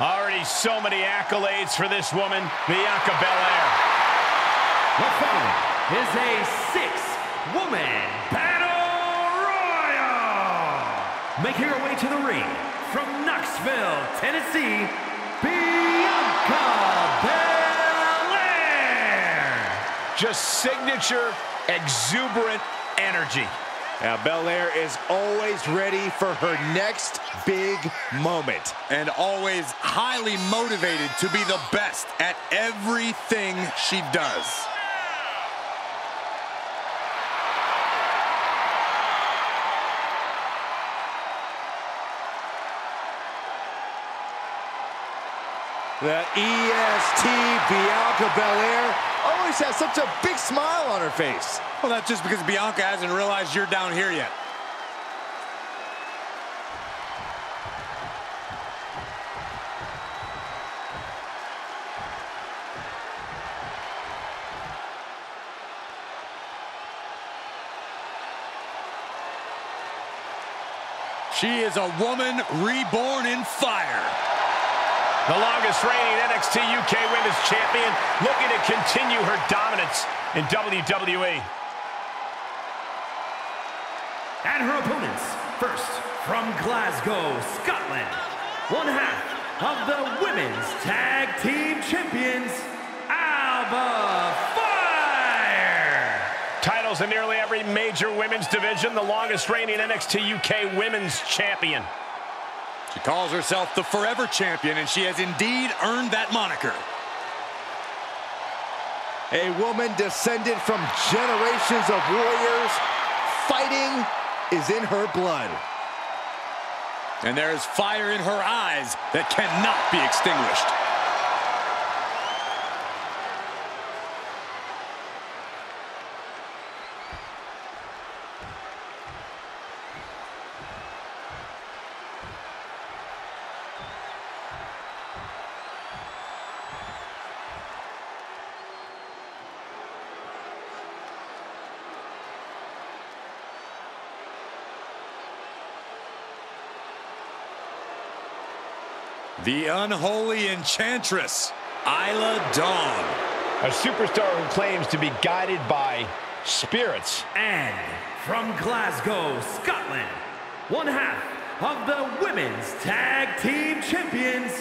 Already so many accolades for this woman, Bianca Belair. The following is a six-woman battle royal. Making her way to the ring from Knoxville, Tennessee, Bianca Belair. Just signature, exuberant energy. Now, Belair is always ready for her next big moment. And always highly motivated to be the best at everything she does. The EST Bianca Belair always has such a big smile on her face. Well, that's just because Bianca hasn't realized you're down here yet. She is a woman reborn in fire. The longest reigning NXT UK Women's Champion looking to continue her dominance in WWE. And her opponents, first from Glasgow, Scotland, one half of the Women's Tag Team Champions, Alba Fyre. Titles in nearly every major women's division, the longest reigning NXT UK Women's Champion. She calls herself the Forever Champion, and she has indeed earned that moniker. A woman descended from generations of warriors. Fighting is in her blood. And there is fire in her eyes that cannot be extinguished. The unholy enchantress, Isla Dawn. A superstar who claims to be guided by spirits. And from Glasgow, Scotland, one half of the Women's Tag Team Champions,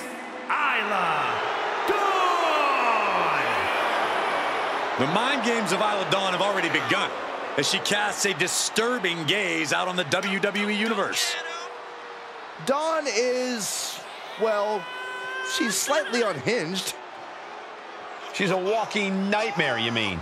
Isla Dawn. The mind games of Isla Dawn have already begun as she casts a disturbing gaze out on the WWE Universe. Dawn is, well, she's slightly unhinged. She's a walking nightmare, you mean?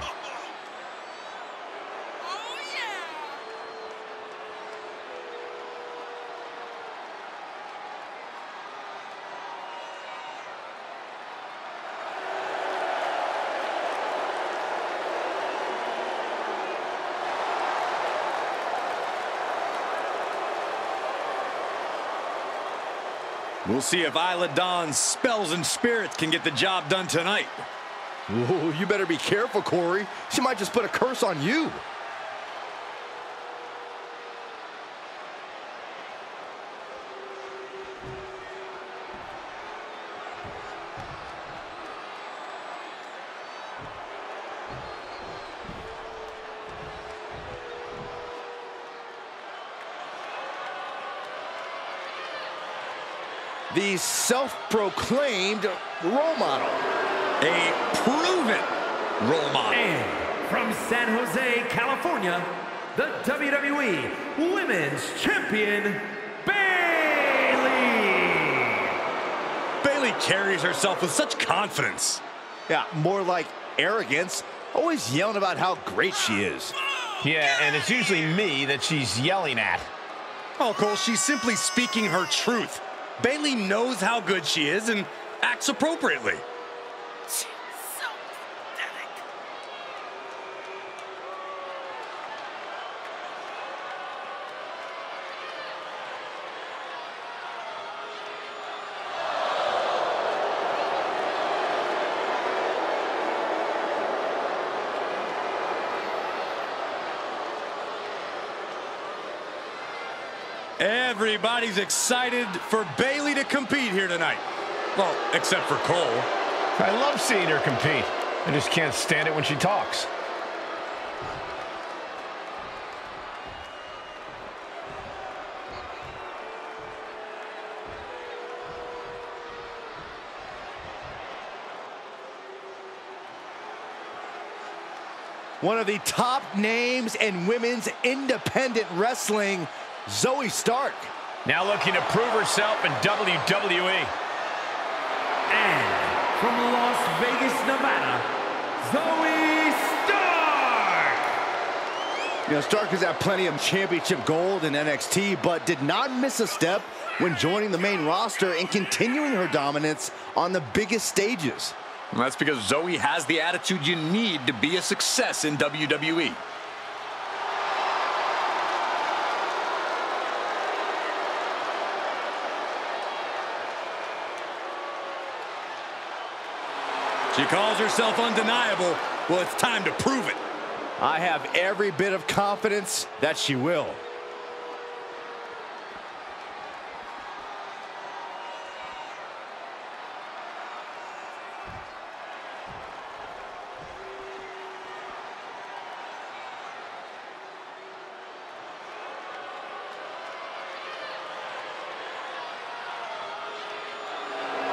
We'll see if Isla Dawn's spells and spirits can get the job done tonight. Ooh, you better be careful, Corey. She might just put a curse on you. Self-proclaimed role model. A proven role model. And from San Jose, California, the WWE Women's Champion, Bayley. Bayley carries herself with such confidence. Yeah, more like arrogance. Always yelling about how great she is. Yeah, and it's usually me that she's yelling at. Oh, Cole, she's simply speaking her truth. Bayley knows how good she is and acts appropriately. She's so pathetic. Everybody's excited for Bayley to compete here tonight. Well, except for Cole. I love seeing her compete. I just can't stand it when she talks. One of the top names in women's independent wrestling, Zoey Stark. Now looking to prove herself in WWE. And from Las Vegas, Nevada, Zoey Stark! You know, Stark has had plenty of championship gold in NXT, but did not miss a step when joining the main roster and continuing her dominance on the biggest stages. And that's because Zoey has the attitude you need to be a success in WWE. She calls herself undeniable. Well, it's time to prove it. I have every bit of confidence that she will.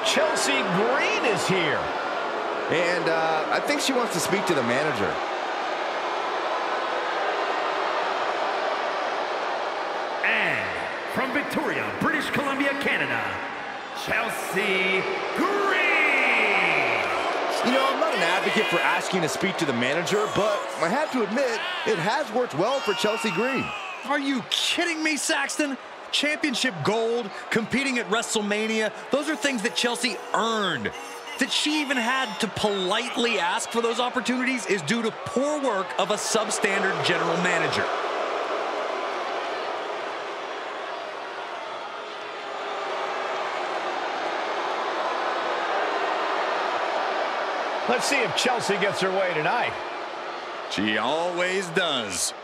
Chelsea Green is here. And uh, I think she wants to speak to the manager. And from Victoria, British Columbia, Canada, Chelsea Green! You know, I'm not an advocate for asking to speak to the manager, but I have to admit, it has worked well for Chelsea Green. Are you kidding me, Saxton? Championship gold, competing at WrestleMania, those are things that Chelsea earned. That she even had to politely ask for those opportunities is due to poor work of a substandard general manager. Let's see if Chelsea gets her way tonight. She always does.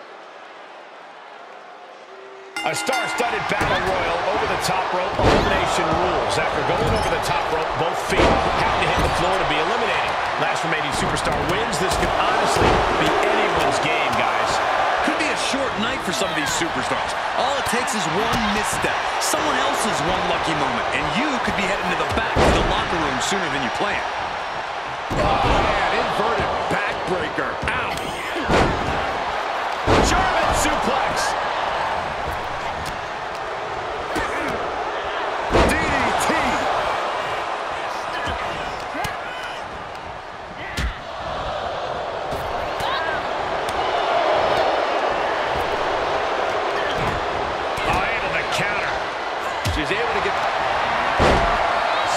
A star-studded battle royal over the top rope elimination rules. After going over the top rope, both feet have to hit the floor to be eliminated. Last remaining superstar wins. This could honestly be anyone's game, guys. Could be a short night for some of these superstars. All it takes is one misstep, someone else's one lucky moment, and you could be heading to the back of the locker room sooner than you planned. Oh, ah man, inverted backbreaker. Ow. German suplex. DDT. Oh, into the counter. She's able to get...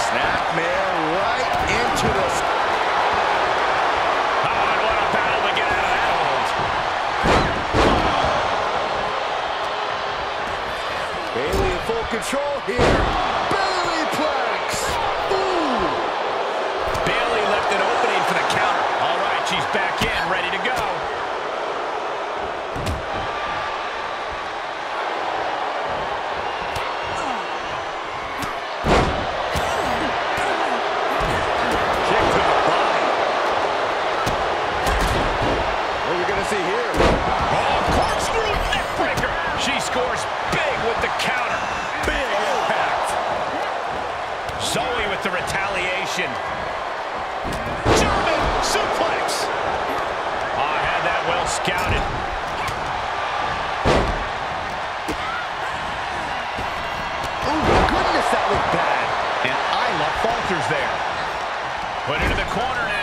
Snap man right into the... Oh, and what a battle to get out of that hold. Bayley in full control here. The retaliation. German suplex. Oh, I had that well scouted. Oh, goodness, that looked bad. And Isla falters there. Put into the corner now.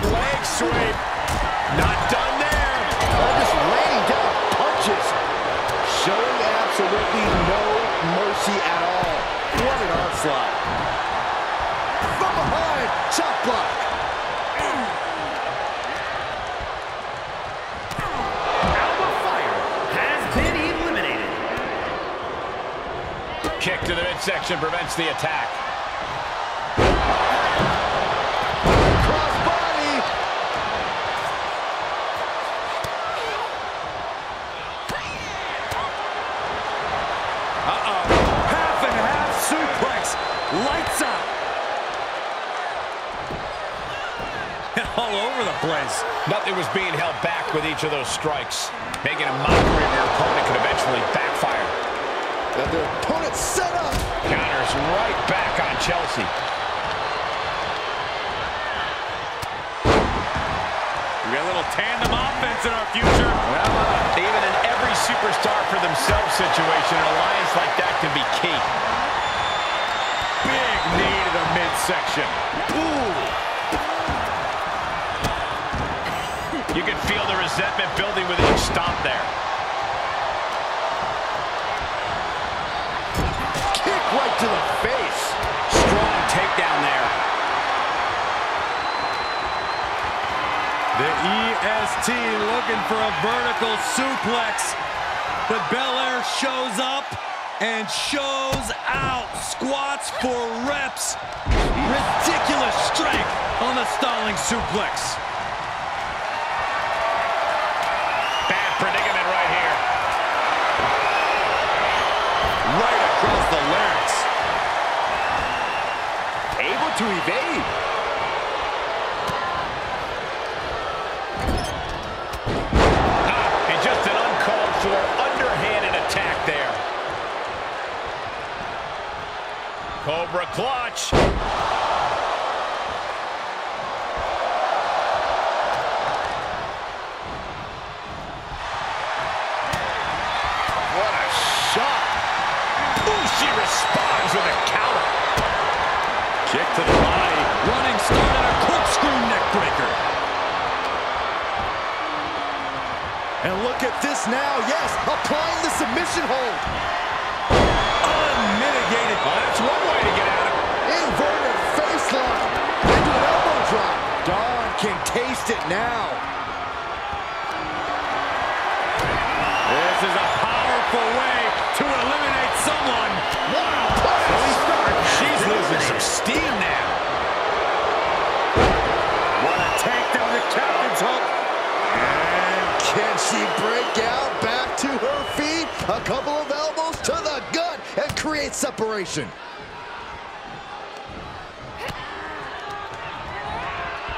Leg sweep. Not done there. Oh, just laying down punches. Showing absolutely no mercy at all. What an onslaught. From behind, chop block. Alba Fyre has been eliminated. Kick to the midsection prevents the attack. All place. Nothing was being held back with each of those strikes. Making a mockery of your opponent could eventually backfire. Got their opponent set up. Counters right back on Chelsea. We got a little tandem offense in our future. Well, uh, even in every superstar for themselves situation, an alliance like that can be key. Big knee to the midsection. Ooh. You can feel the resentment building with each stomp there. Kick right to the face. Strong takedown there. The EST looking for a vertical suplex. But Belair shows up and shows out. Squats for reps. Ridiculous strength on the stalling suplex. Able to evade. Ah, and just an uncalled for underhanded attack there. Cobra clutch. Look at this now. Yes, applying the submission hold. Unmitigated. Well, that's one way to get out of it. Inverted face lock. Into an elbow drop. Dawn can taste it now. A couple of elbows to the gut and create separation.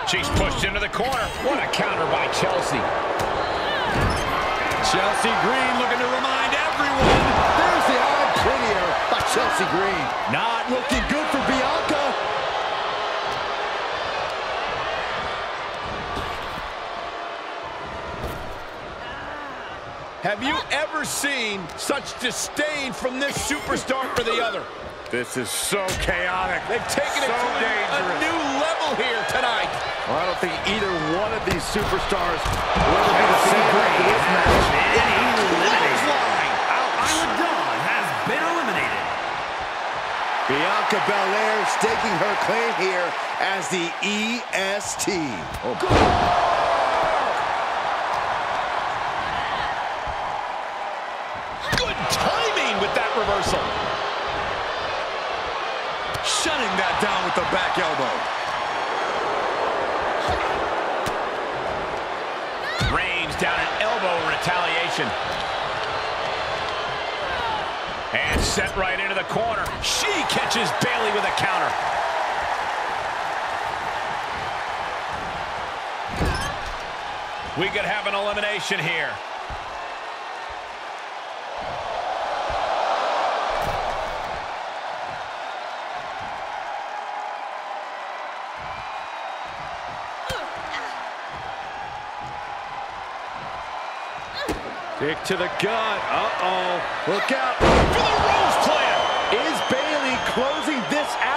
She's pushed into the corner. What a counter by Chelsea. Chelsea Green looking to remind everyone. There's the I Prettier by Chelsea Green. Not looking good for Bianca. Have you ever seen such disdain from this superstar for the other? This is so chaotic. They've taken it to a- a new level here tonight. Well, I don't think either one of these superstars will ever be the same after this match. Clothesline. Isla Dawn has been eliminated. Bianca Belair staking her claim here as the EST. Oh, Good timing with that reversal. Shutting that down with the back elbow. Reigns down an elbow retaliation. And sent right into the corner. She catches Bayley with a counter. We could have an elimination here. Kick to the gut. Uh-oh. look out. For the Rose Plant. Is Bayley closing this out?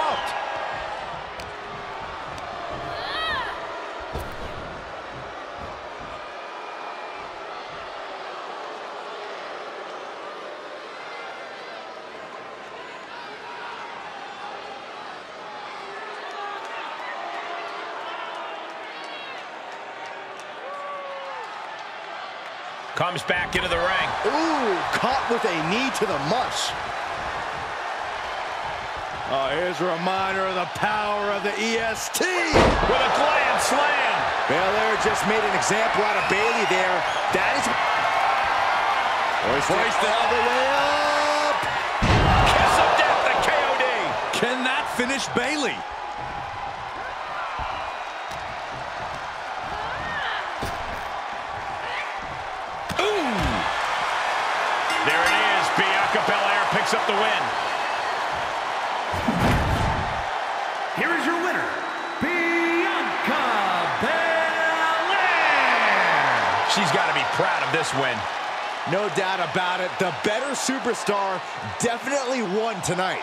Comes back into the ring. Ooh, caught with a knee to the mush. Oh, here's a reminder of the power of the EST. With a grand slam. Belair just made an example out of Bayley there. That is... Hoisted Hoisted. all the way up. Kiss of death, the KOD. Can that finish Bayley? Picks up the win. Here is your winner, Bianca Belair. She's got to be proud of this win. No doubt about it. The better superstar definitely won tonight.